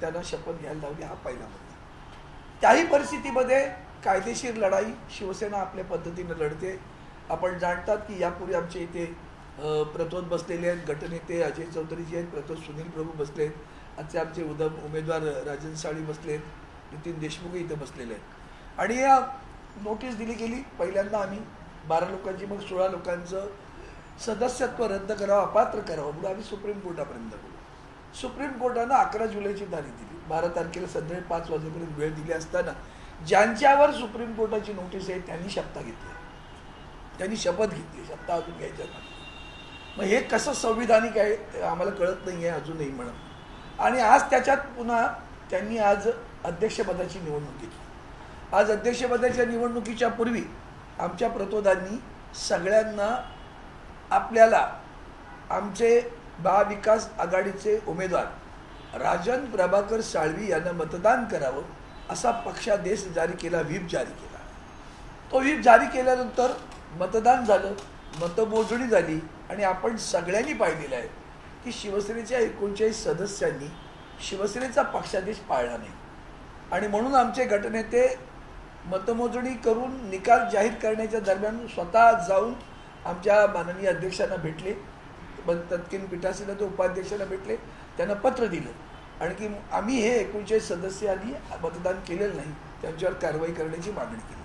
त्यांना शपथ घ्यायला लावली हा पहिला मुद्दा. त्याही परिस्थितीमध्ये कायदेशीर लढाई शिवसेना आपल्या पद्धतीनं लढते. आपण जाणतात की यापूर्वी आमच्या इथे प्रतोद बसलेले आहेत गटनेते अजय चौधरीजी आहेत प्रतोद सुनील प्रभू बसले आहेत आजचे आमचे उदम उमेदवार राजन साळी बसले आहेत नितीन देशमुखही इथे बसलेले आहेत. आणि या नोटीस दिली गेली पहिल्यांदा आम्ही बारा लोकांची मग सोळा लोकांचं सदस्यत्व रद्द करावं अपात्र करावं म्हणून आम्ही सुप्रीम कोर्टापर्यंत करू सुप्रीम कोर्टानं अकरा जुलैची तारीख दिली. बारा तारखेला संध्याकाळी पाच वाजेपर्यंत वेळ दिली असताना ज्यांच्यावर सुप्रीम कोर्टाची नोटीस आहे त्यांनी शपथा घेतली. त्यांनी शपथ घेतली. शपथा अजून घ्यायच्या नाही मग हे कसं संविधानिक आहे ते आम्हाला कळत नाही आहे अजूनही म्हणत आणि आज त्याच्यात पुन्हा त्यांनी आज अध्यक्षपदाची निवडणूक घेतली. आज अध्यक्षपदाच्या निवडणुकीच्या पूर्वी आमच्या प्रतोदांनी सगळ्यांना आपल्याला आमचे महाविकास आघाडीचे उमेदवार राजन प्रभाकर साळवी यांना मतदान करावं असा पक्षादेश जारी केला व्हीप जारी केला. तो व्हीप जारी केल्यानंतर मतदान झालं मतमोजणी झाली आणि आपण सगळ्यांनी पाहिलेलं आहे की शिवसेनेच्या एकोणचाळीस सदस्यांनी शिवसेनेचा पक्षादेश पाळला नाही. आणि म्हणून आमचे गटनेते मतमोजणी करून निकाल जाहीर करण्याच्या दरम्यान स्वतः जाऊन आमच्या माननीय अध्यक्षांना भेटले. पण तत्कीन पीठासीनं ते उपाध्यक्षांना भेटले त्यांना पत्र दिलं. आणखी आम्ही हे एकोणचाळीस सदस्यांनी मतदान केलेलं नाही त्यांच्यावर कारवाई करण्याची मागणी केली.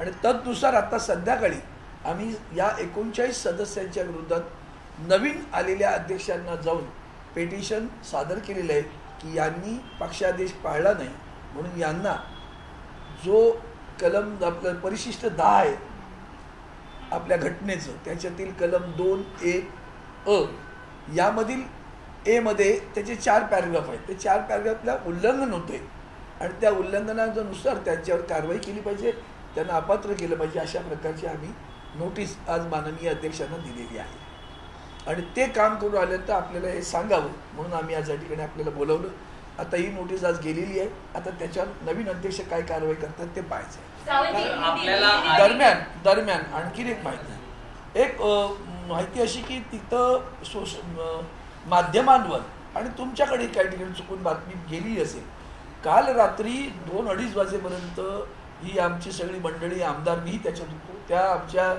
आणि तदनुसार आता संध्याकाळी आम्ही या एकोणचाळीस सदस्यांच्या विरोधात नवीन आलेल्या अध्यक्षांना जाऊन पेटिशन सादर केलेलं आहे की यांनी पक्षादेश पाळला नाही म्हणून यांना जो कलम आपलं परिशिष्ट दहा आहे आपल्या घटनेचं त्याच्यातील कलम दोन एक अ. यामधील एमध्ये त्याचे चार पॅराग्राफ आहेत. ते चार पॅराग्राफला उल्लंघन होते. आणि त्या उल्लंघनानुसार त्यांच्यावर कारवाई केली पाहिजे. त्यांना अपात्र केलं पाहिजे अशा प्रकारची आम्ही नोटीस आज माननीय अध्यक्षांना दिलेली आहे. आणि ते काम करून आल्यानंतर आपल्याला हे सांगावं. म्हणून आम्ही आज या ठिकाणी आपल्याला बोलवलं. आता ही नोटीस आज गेलेली आहे. आता त्याच्यावर नवीन अध्यक्ष काय कारवाई करतात ते पाहायचं दरम्यान दरम्यान आणखीन एक माहिती. एक माहिती अशी की तिथं सोश माध्यमांवर आणि तुमच्याकडे काही ठिकाणी चुकून बातमी गेली असेल. काल रात्री दोन अडीच वाजेपर्यंत ही आमची सगळी मंडळी आमदार मी त्याच्यात होतो. त्या आमच्या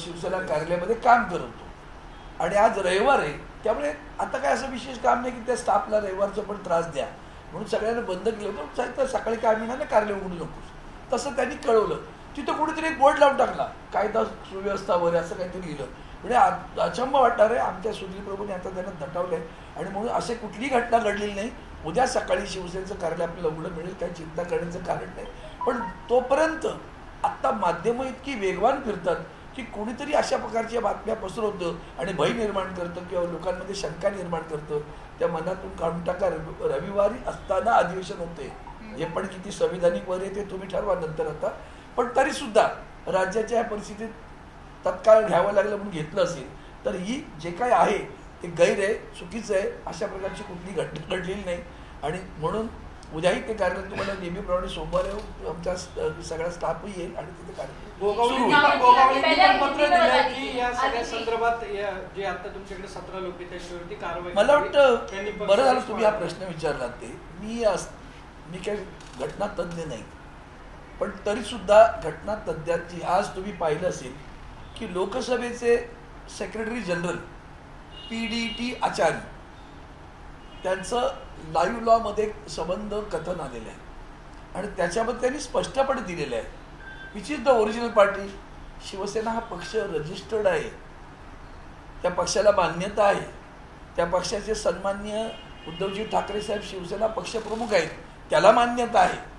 शिवसेना कार्यालयामध्ये काम करत होतो. आणि आज रविवार आहे. त्यामुळे आता काय असं विशेष काम नाही की त्या स्टाफला रविवारचा पण त्रास द्या. म्हणून सगळ्यांना बंद केलं. होतं सकाळी काय मिळणार ना कार्यालय उघडू नकोस. तसं त्यांनी कळवलं. तिथं कुठेतरी एक बोर्ड लावून टाकला. कायदा सुव्यवस्था वगैरे असं काहीतरी लिहिलं. म्हणजे अचंब वाटणार आहे आमच्या सुधीर प्रभूने आता त्यांना दटावलं आहे आणि म्हणून असे कुठलीही घटना घडलेली नाही. उद्या सकाळी शिवसेनेचं कार्यालय आपल्याला उघडं मिळेल. काही चिंता करण्याचं कारण नाही. पण तोपर्यंत आत्ता माध्यमं इतकी वेगवान फिरतात की कोणीतरी अशा प्रकारच्या बातम्या पसरवतं आणि भय निर्माण करतं किंवा लोकांमध्ये शंका निर्माण करतं. त्या मनातून काढून टाका. रविवारी असताना अधिवेशन होते हे पण किती संविधानिक वगैरे ते तुम्ही ठरवा नंतर आता. पण तरी सुद्धा राज्याच्या या परिस्थितीत तत्काळ घ्यावं लागलं म्हणून घेतलं असेल तर ही जे काय आहे ते गैर आहे चुकीचं आहे अशा प्रकारची कुठली घटना घडलेली नाही. आणि म्हणून उद्याही ते कार्यक्रम तुम्हाला नेहमीप्रमाणे सोमवारी आमचा स- सगळा स्टाफही येईल आणि तिथे कार्यक्रम सगळ्या मला वाटतं बरं झालं तुम्ही हा. प्रश्न विचारलात ते. मी अस- मी काही घटना तज्ज्ञ नाही. पण तरीसुद्धा घटना तज्ज्ञांची आज तुम्ही पाहिलं असेल की लोकसभेचे secretary general P D T Acharya त्यांचं लाईव्ह लॉमध्ये संबंध कथन आलेलं आहे. आणि त्याच्यामध्ये त्यांनी स्पष्टपणे दिलेलं आहे. Which is the original party Shiv Sena हा पक्ष रजिस्टर्ड आहे. त्या पक्षाला मान्यता आहे. त्या पक्षाचे सन्मान्य उद्धवजी ठाकरे साहेब शिवसेना पक्षप्रमुख आहेत. त्याला मान्यता आहे.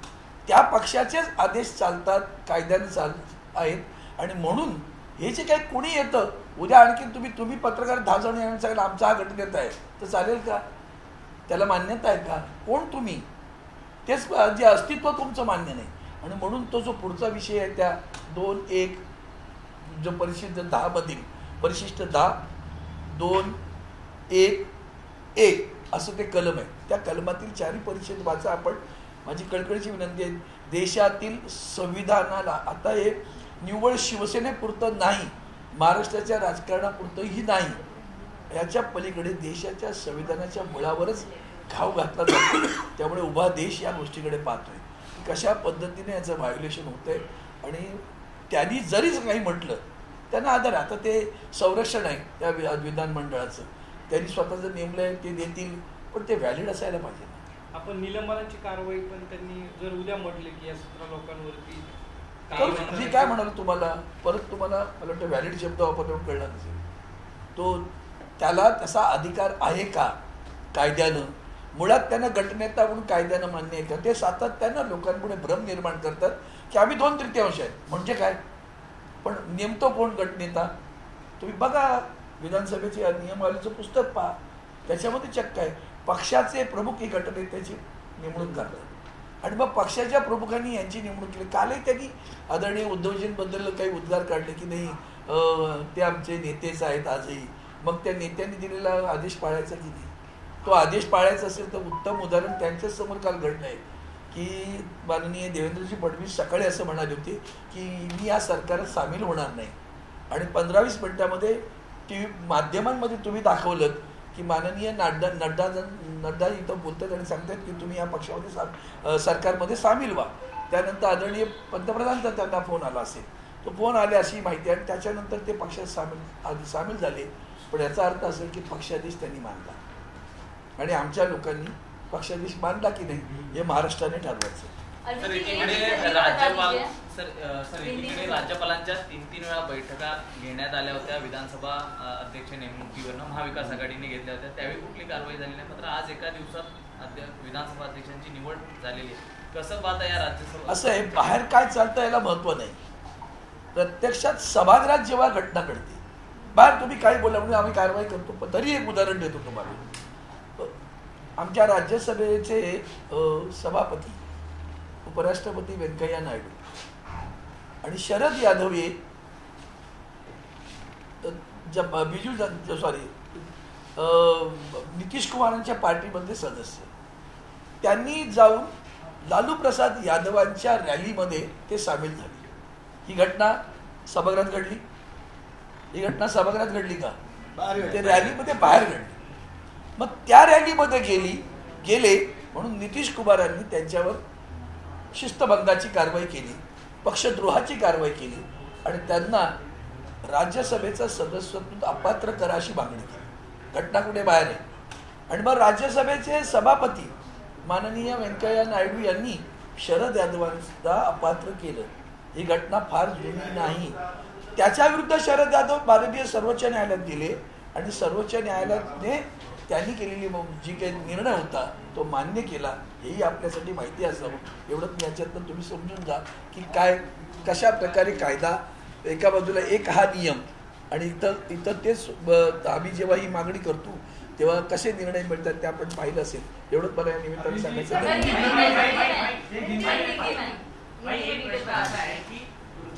त्या पक्षाचेच आदेश चालतात कायद्याने चाल आहेत. आणि म्हणून हे जे काही कोणी येतं उद्या आणखी तुम्ही तुम्ही पत्रकार दहा जण येऊन सांगेल आमचा हा घटनेत आहे तर चालेल का? त्याला मान्यता आहे का? कोण तुम्ही? तेच जे अस्तित्व तुमचं मान्य नाही. आणि म्हणून तो जो पुढचा विषय आहे त्या दोन एक जो परिशिष्ट दहामधील परिशिष्ट दहा दोन एक एक असं ते कलम आहे. त्या कलमातील चारही परिषद वाचा आपण माझी कळकळीची विनंती आहे देशातील संविधानाला आता हे निव्वळ शिवसेनेपुरतं नाही महाराष्ट्राच्या राजकारणापुरतंही नाही याच्या पलीकडे देशाच्या संविधानाच्या मुळावरच घाव घातला जातो. त्यामुळे उभा देश या गोष्टीकडे पाहतोय. कशा पद्धतीने याचं व्हायोलेशन होतंय आणि त्यांनी जरीच काही म्हटलं त्यांना आदर आहे. आता ते संरक्षण आहे त्या वि- विधानमंडळाचं त्यांनी स्वतःचं नेमलं आहे ते देतील पण ते व्हॅलिड असायला पाहिजे. आपण निलंबनाची कारवाई पण त्यांनी जर उद्या म्हटले की या सतरा लोकांवरती मी काय म्हणालो तुम्हाला परत तुम्हाला मला वाटतं व्हॅलिड शब्द वापरल्यावर कळला नसेल. तो त्याला तसा अधिकार आहे का कायद्यानं? मुळात त्यांना गटनेता म्हणून कायद्यानं मान्य आहे का? ते सातत्यानं लोकांपुढे भ्रम निर्माण करतात की आम्ही दोन तृतीयांश आहेत. म्हणजे काय? पण नेमतो कोण गटनेता? तुम्ही बघा विधानसभेचे नियमावलीचं पुस्तक पहा. त्याच्यामध्ये चक्क आहे. पक्षाचे प्रमुख ही त्याची नेमणूक करतात. आणि मग पक्षाच्या प्रमुखांनी यांची नेमणूक केली. कालही त्यांनी आदरणीय उद्धवजींबद्दल काही उद्गार काढले की नाही ते आमचे नेतेच आहेत आजही. मग त्या नेत्यांनी दिलेला आदेश पाळायचा की नाही? तो आदेश पाळायचा असेल तर उत्तम उदाहरण त्यांच्याच समोर काल घडलं आहे. की माननीय देवेंद्रजी फडणवीस सकाळी असं म्हणाले होते की मी या सरकारात सामील होणार नाही. आणि पंधरावीस मिनिटामध्ये टी व्ही माध्यमांमध्ये तुम्ही दाखवलं की माननीय नड्डा नड्डा नड्डा इथं बोलतात आणि सांगतात की तुम्ही या पक्षामध्ये सा सरकारमध्ये सामील व्हा. त्यानंतर आदरणीय पंतप्रधानचा त्यांना फोन आला असेल तो फोन आले अशी माहिती आहे आणि त्याच्यानंतर ते पक्षात सामील आधी सामील झाले. पण याचा अर्थ असेल की पक्षाधीश त्यांनी मानला. आणि आमच्या लोकांनी पक्षाधीश मानला की नाही हे महाराष्ट्राने ठरवायचं. सर एकीकडे राज्यपाल सर सर एकीकडे राज्यपालांच्या तीन तीन वेळा बैठका घेण्यात आल्या होत्या. विधानसभा अध्यक्ष नेमणुकीवरनं महाविकास आघाडीने घेतल्या होत्या. त्यावेळी कुठली कारवाई झाली नाही. मात्र आज एका दिवसात विधानसभा अध्यक्षांची निवड झालेली आहे. कसं पाहता या राज्यसभा असं आहे बाहेर काय चालतं याला महत्त्व नाही. प्रत्यक्षात सभागृहात जेव्हा घटना घडते बाहेर तुम्ही काही बोला म्हणजे आम्ही कारवाई करतो पण तरी एक उदाहरण देतो तुम्हाला. आमच्या राज्यसभेचे सभापती उपराष्ट्रपती व्यंकय्या नायडू. आणि शरद यादव हे बिजू सॉरी नितीश कुमारांच्या पार्टीमधले सदस्य. त्यांनी जाऊन लालू प्रसाद यादवांच्या रॅलीमध्ये ते सामील झाले. ही घटना सभागृहात घडली? ही घटना सभागृहात घडली का? ते रॅलीमध्ये बाहेर घडली. मग त्या रॅलीमध्ये गेली गेले म्हणून नितीश कुमारांनी त्यांच्यावर शिस्तभंगाची कारवाई केली पक्षद्रोहाची कारवाई केली आणि त्यांना राज्यसभेचं सदस्यत्व अपात्र करा अशी मागणी केली. घटना कुठे बाहेर आहे? आणि मग राज्यसभेचे सभापती माननीय व्यंकय्या नायडू यांनी शरद यादवांना अपात्र केलं. ही घटना फार जुनी नाही. त्याच्याविरुद्ध शरद यादव भारतीय सर्वोच्च न्यायालयात गेले आणि सर्वोच्च न्यायालयाने त्यांनी केलेली मग जी काही निर्णय होता तो मान्य केला हेही आपल्यासाठी माहिती असावं. एवढंच मी याच्यातनं तुम्ही समजून जा की काय कशा प्रकारे कायदा एका बाजूला एक हा नियम आणि इथं इथं तेच ब- आम्ही जेव्हा ही मागणी करतो तेव्हा कसे निर्णय मिळतात ते आपण पाहिलं असेल. एवढंच मला या निमित्ताने सांगायचं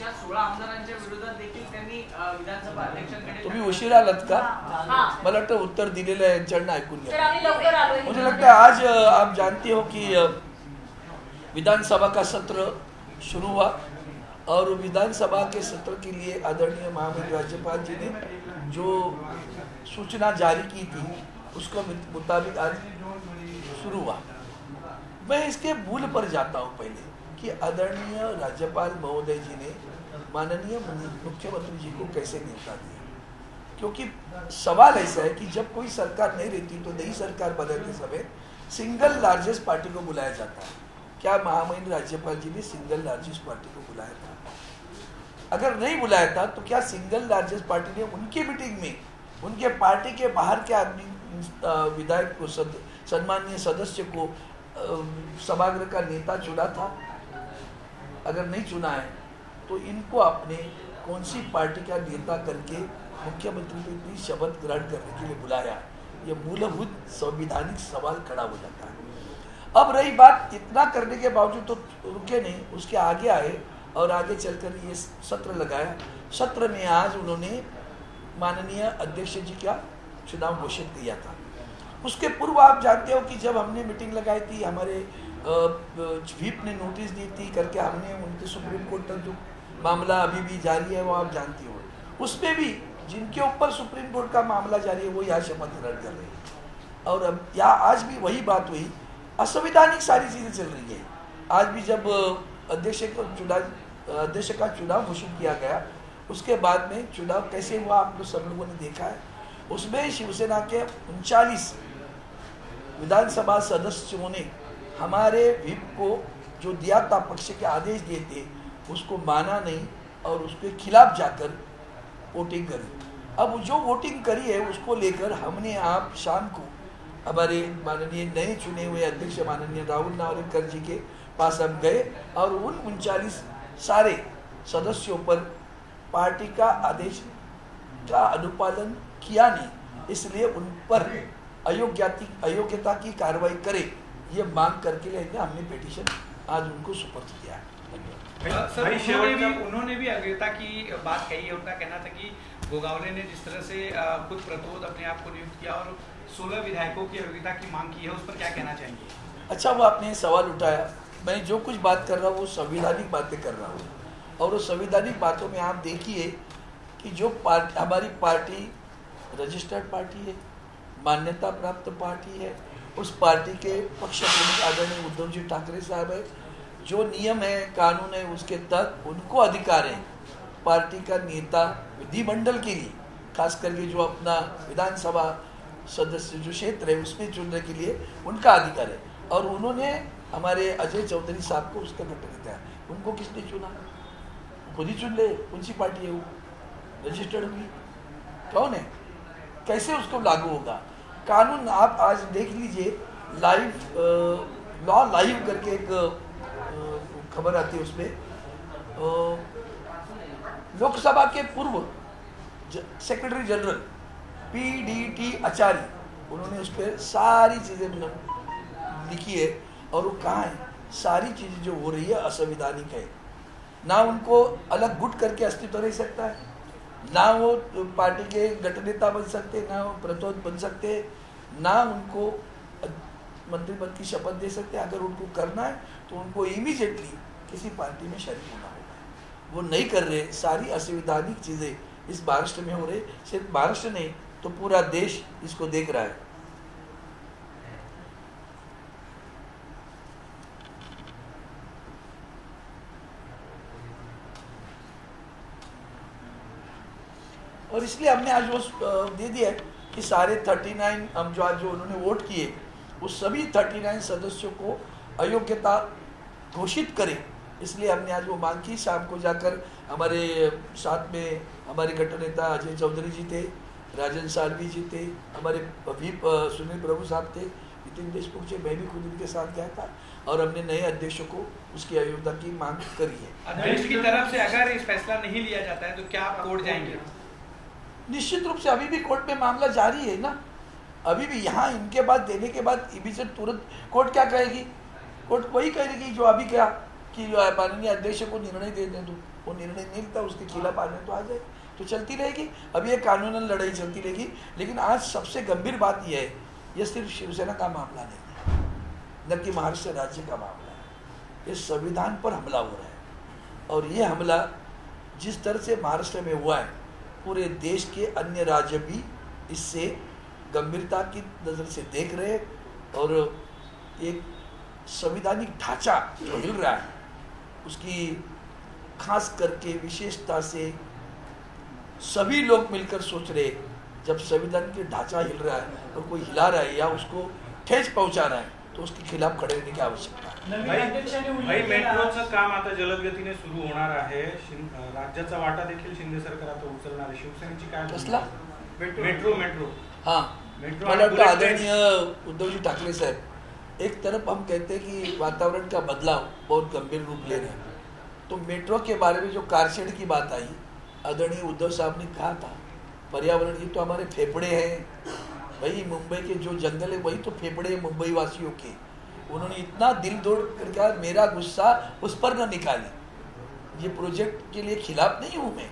सोळा आमदारांच्या विरोधात देखील त्यांनी विधानसभा अध्यक्षांकडे तुम्ही उशीर आलात का? हाँ मला वाटतं उत्तर दिलेलं आहे यांच्याकडनं ऐकून घ्या. आम्ही लवकर आलोय मुझे लगता है आज आप जानते हो कि विधानसभा का सत्र शुरू हुआ और विधानसभा के सत्र के लिए आदरणीय महामहिम राज्यपाल जी ने जो सूचना जारी की थी उसके मुताबिक आज शुरू हुआ। मैं इसके मूल पर जाता हूँ पहले। कि आदरणीय राज्यपाल महोदय जी ने माननीय मुख्यमंत्री जी को कैसे न्योता दिया? क्योंकि सवाल ऐसा है कि जब कोई सरकार नहीं रहती तो नई सरकार बदलते समय सिंगल लार्जेस्ट पार्टी को बुलाया जाता है। क्या महामहिम राज्यपाल जी ने सिंगल लार्जेस्ट पार्टी को बुलाया था? अगर नहीं बुलाया था तो क्या सिंगल लार्जेस्ट पार्टी ने उनकी मीटिंग में उनके पार्टी के बाहर के आदमी विधायक को सद, सम्माननीय सदस्य को सभागृह का नेता चुना था? अगर नहीं चुना है तो इनको आपने कौन सी पार्टी का नेता करके मुख्यमंत्री इतनी शपथ ग्रहण करने के लिए बुलाया? ये मूलभूत संविधानिक सवाल खड़ा हो जाता है। अब रही बात इतना करने के बावजूद तो रुके नहीं, उसके आगे आए और आगे चलकर ये सत्र लगाया। सत्र में आज उन्होंने माननीय अध्यक्ष जी का चुनाव घोषित किया था। उसके पूर्व आप जानते हो कि जब हमने मीटिंग लगाई थी, हमारे व्हीप ने नोटिस दी थी, करके हमने उनके सुप्रीम कोर्ट तक जो मामला अभी भी जारी है, वो आप जानती हो। उसमें भी जिनके ऊपर सुप्रीम कोर्ट का मामला जारी है, वो यहाँ शपथ ग्रहण कर रहे हैं। और अब यहाँ आज भी वही बात हुई, असंवैधानिक सारी चीज़ें चल रही है। आज भी जब अध्यक्ष को चुनाव, अध्यक्ष का चुनाव घोषित किया गया, उसके बाद में चुनाव कैसे हुआ, आप लोग सब लोगों ने देखा है। उसमें शिवसेना के उनचालीस विधानसभा सदस्यों ने हमारे व्हिप को जो दिया था पक्ष के आदेश दिए थे, उसको माना नहीं और उसके खिलाफ जाकर वोटिंग करी। अब जो वोटिंग करी है, उसको लेकर हमने आप शाम को हमारे माननीय, नए चुने हुए अध्यक्ष माननीय राहुल नावलेकर जी के पास हम गए और उन उनचालीस सारे सदस्यों पर पार्टी का आदेश का अनुपालन किया नहीं, इसलिए उन पर अयोग्यता अयोग्यता की कार्रवाई करे। ये मांग करके लेके हमने पिटीशन आज उनको सुपर्द किया है। सर उन्होंने भी उन्होंने भी अग्रता की बात कही है उनका कहना था कि गोगावले ने जिस तरह से खुद प्रतोद अपने आप को नियुक्त किया और सोलह विधायकों की अग्रता की मांग की है उस पर क्या कहना चाहेंगे? अच्छा वो आपने सवाल उठाया। मैं जो कुछ बात कर रहा हूँ वो संविधानिक बातें कर रहा हूँ। और वो संविधानिक बातों में आप देखिए कि जो पार्टी हमारी पार्टी रजिस्टर्ड पार्टी है मान्यता प्राप्त पार्टी है उस पार्टी के पक्ष प्रमुख आदरणीय उद्धव जी ठाकरे साहब है, जो नियम है, कानून है, उसके तहत उनको अधिकार है पार्टी का नेता विधिमंडल के लिए, खास करके जो अपना विधानसभा सदस्य जो क्षेत्र है, उसमें चुनने के लिए उनका अधिकार है। और उन्होंने हमारे अजय चौधरी साहब को उसका गठन किया उनको किसने चुना? खुद ही चुन ले, कौन सी पार्टी है वो? रजिस्टर्ड हुई। कौन है? कैसे उसको लागू होगा? कानून आप आज देख लीजिए लाइव लॉ लाइव करके एक खबर आती है उसमें। लोकसभा के पूर्व secretary general P D T Acharya उन्होंने उस पर सारी चीज़ें मतलब लिखी है और वो कहाँ है? सारी चीज़ें जो हो रही है, असंविधानिक है। ना उनको अलग गुट करके अस्तित्व रह सकता है। ना वो पार्टी के गठ नेता बन सकते, ना वो प्रतोद बन सकते, ना उनको मंत्री पद की शपथ दे सकते। अगर उनको करना है तो उनको इमीजिएटली किसी पार्टी में शरीक होना होगा। वो नहीं कर रहे, सारी असंविधानिक चीज़ें इस महाराष्ट्र में हो रहे। सिर्फ़ महाराष्ट्र नहीं तो पूरा देश इसको देख रहा है। और इसलिए हमने आज वो दे दिया है कि सारे 39 हम जो आज जो उन्होंने वोट किए उस सभी 39 सदस्यों को अयोग्यता घोषित करें। इसलिए हमने आज वो मांग की। शाम को जाकर हमारे साथ में हमारे गठ नेता अजय चौधरी जी थे राजन सालवी जी थे हमारे व्हीप अ, सुनील प्रभु साहब थे नितिन देशमुख जी मैं भी खुद उनके साथ गया था और हमने नए अध्यक्षों को उसकी अयोग्यता की मांग करी है। अध्यक्ष की तरफ़ से अगर फैसला नहीं लिया जाता है तो क्या आप कोर्ट जाएँगे? निश्चित रूप से अभी भी कोर्ट में मामला जारी है ना? अभी भी यहाँ इनके बाद, देने के बाद इमीजिएट तुरंत कोर्ट क्या कहेगी? कोर्ट वही कहेगी जो अभी क्या कि माननीय अध्यक्ष को निर्णय दे दें तो वो निर्णय नहीं लेता, उसके खिलाफ आने तो आ जाए। तो चलती रहेगी। अभी ये कानूनन लड़ाई चलती रहेगी। लेकिन आज सबसे गंभीर बात यह है, ये सिर्फ़ शिवसेना का मामला नहीं है, न कि महाराष्ट्र राज्य का मामला है। ये संविधान पर हमला हो रहा है। और ये हमला जिस तरह से महाराष्ट्र में हुआ है पूरे देश के अन्य राज्य भी इससे गंभीरता की नज़र से देख रहे और एक संविधानिक ढांचा जो हिल रहा है। उसकी खास करके विशेषता से सभी लोग मिलकर सोच रहे जब संविधान के ढांचा हिल रहा है और कोई हिला रहा है या उसको ठेस पहुँचा रहा है तो उसके खिलाफ खड़े होने की आवश्यकता है। भाई मेट्रोचं काम आता जलद गतीने सुरू होणार आहे. राज्याचा वाटा देखील शिंदे सरकार आता उचलणार आहे. शिवसेनेची काय कसला? मेट्रो. मेट्रो हाँ. मेट्रो मला वाटतं आदरणीय उद्धव जी ठाकरे साहब एक तरफ हम कहते हैं कि वातावरण का बदलाव बहुत गंभीर रूप ले रहे हैं। तो मेट्रो के बारे में जो कारशेड की बात आई आदरणीय उद्धव साहब ने कहा था पर्यावरण ये तो हमारे फेफड़े हैं। भाई मुंबई के जो जंगल है वही तो फेफड़े हैं मुंबई वासियों के। उन्होंने इतना दिल दौड़ कर कहा मेरा गुस्सा उस पर ना निकाले। ये प्रोजेक्ट के लिए खिलाफ नहीं हूँ मैं,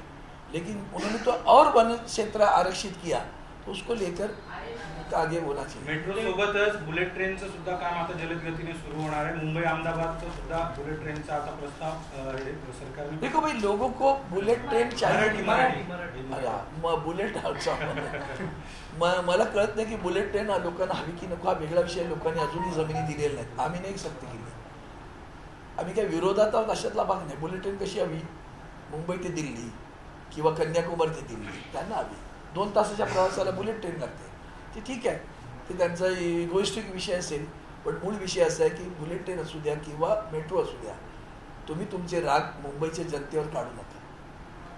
लेकिन उन्होंने तो और वन क्षेत्र आरक्षित किया तो उसको लेकर आगे चाहिए मेट्रो सोबतच बुलेट ट्रेनचं सुद्धा काम आता जलद गतीने सुरू होणार आहे. मुंबई अहमदाबादचं सुद्धा बुलेट ट्रेनचा आता प्रस्ताव सरकारने देखो भाई लोगों को बुलेट ट्रेन चाहिए. नहीं? बुलेट मला कळत नाही की बुलेट ट्रेन लोकांना हवी की नको. हा वेगळा विषय लोकांनी अजूनही जमिनी दिलेल्या नाहीत. आम्ही नाही सक्ती केली. आम्ही काही विरोधात आहोत? अशातला भाग नाही. बुलेट ट्रेन कशी हवी? मुंबई ते दिल्ली किंवा कन्याकुमारी ते दिल्ली. त्यांना हवी. दोन तासाच्या प्रवासाला बुलेट ट्रेन लागते. ते ठीक आहे. ते त्यांचा इगोइस्टिक विषय असेल पण मूळ विषय असा आहे की बुलेट ट्रेन असू द्या किंवा मेट्रो असू द्या तुम्ही तुमचे राग मुंबईच्या जनतेवर काढू नका.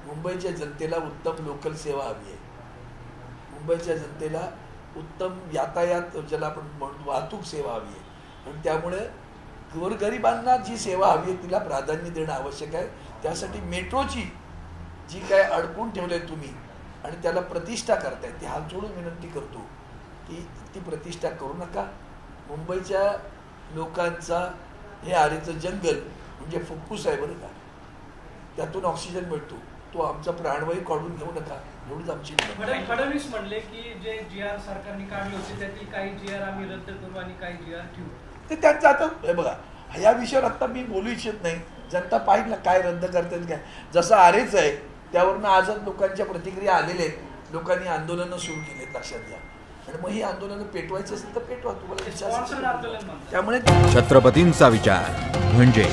मुंबईच्या जनतेला उत्तम लोकल सेवा हवी आहे. मुंबईच्या जनतेला उत्तम यातायात ज्याला आपण म्हणतो वाहतूक सेवा हवी आहे. आणि त्यामुळे गोरगरिबांना जी सेवा हवी आहे तिला प्राधान्य देणं आवश्यक आहे. त्यासाठी मेट्रोची जी काय अडकून ठेवले तुम्ही आणि त्याला प्रतिष्ठा करताय ती हात जोडून विनंती करतो. की ती प्रतिष्ठा करू नका. मुंबईच्या लोकांचा हे आरेचं जंगल म्हणजे फुफ्फुस आहे बरं का. त्यातून ऑक्सिजन मिळतो. तो आमचा प्राणवायू काढून घेऊ नका. एवढीच आमची फडणवीस म्हणले की जे जी आर सरकारने काढले होते त्यातील काही जी आर आम्ही रद्द करू आणि काही जी आर ठेवू. ते त्यांचं आता हे बघा या विषयावर आता मी बोलू इच्छित नाही. जनता पाहिजे ना काय रद्द करतात काय. जसं आरेच आहे त्यावरनं आजच लोकांच्या प्रतिक्रिया आलेल्या आहेत. लोकांनी आंदोलनं सुरू केलीत लक्षात घ्या. आणि मग ही आंदोलन पेटवायचं असेल तर पेटवा. तुम्हाला त्यामुळे छत्रपतींचा विचार म्हणजे.